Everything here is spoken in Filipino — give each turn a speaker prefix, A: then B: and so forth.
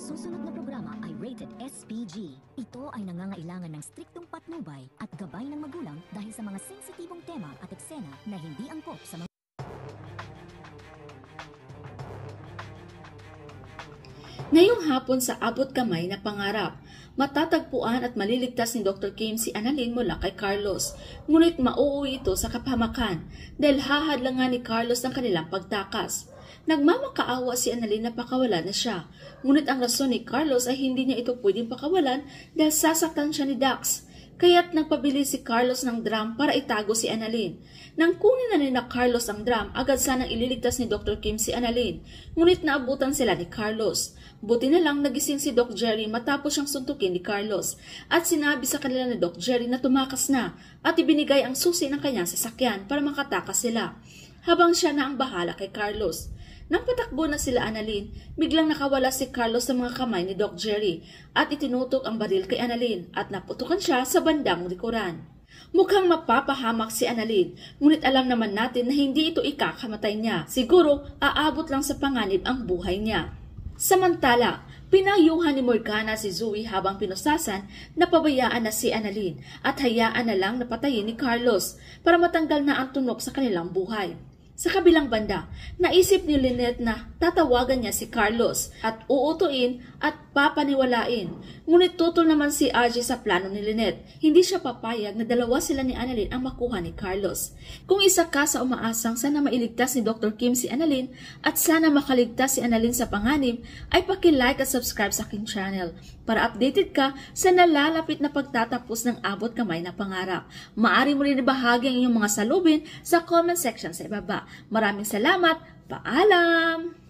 A: susunod na programa ay rated SPG. Ito ay nangangailangan ng striktong patnubay at gabay ng magulang dahil sa mga sensitibong tema at eksena na hindi angkop sa mga
B: Ngayong hapon sa abot kamay na pangarap, matatagpuan at maliligtas ni Dr. Kim si Annalyn mula kay Carlos. Ngunit mauuwi ito sa kapamakan dahil hahadlangan ni Carlos ng kanilang pagtakas. Nagmamakaawa si Annalyn na pakawalan na siya. Ngunit ang rason ni Carlos ay hindi niya ito pwedeng pakawalan dahil sasaktan siya ni Dax. Kaya't nagpabili si Carlos ng drum para itago si Annalyn. Nang kunin na ni Carlos ang drum, agad sanang ililigtas ni Dr. Kim si Annalyn. Ngunit naabutan sila ni Carlos. Buti na lang nagising si Doc Jerry matapos siyang suntukin ni Carlos at sinabi sa kanila ni Doc Jerry na tumakas na at ibinigay ang susi ng kanyang sasakyan para makatakas sila habang siya na ang bahala kay Carlos. Nang patakbo na sila Annalyn, biglang nakawala si Carlos sa mga kamay ni Doc Jerry at itinutok ang baril kay Annalyn at naputukan siya sa bandang likuran. Mukhang mapapahamak si Annalyn, ngunit alam naman natin na hindi ito ikakamatay niya. Siguro aabot lang sa panganib ang buhay niya. Samantala, pinayuhan ni Morgana si Zoe habang pinusasan na pabayaan na si Annalyn at hayaan na lang napatayin ni Carlos para matanggal na ang tunok sa kanilang buhay. Sa kabilang banda, naisip ni Lynette na tatawagan niya si Carlos at uutuin at papaniwalain. Ngunit tutol naman si RJ sa plano ni Lynette. Hindi siya papayag na dalawa sila ni Annalyn ang makuha ni Carlos. Kung isa ka sa umaasang sana mailigtas ni Dr. Kim si Annalyn at sana makaligtas si Annalyn sa panganib, ay paki-like at subscribe sa aking channel para updated ka sa nalalapit na pagtatapos ng abot kamay na pangarap. Maari mo rin ibahagi ang iyong mga salubin sa comment section sa ibaba. Maraming salamat. Paalam!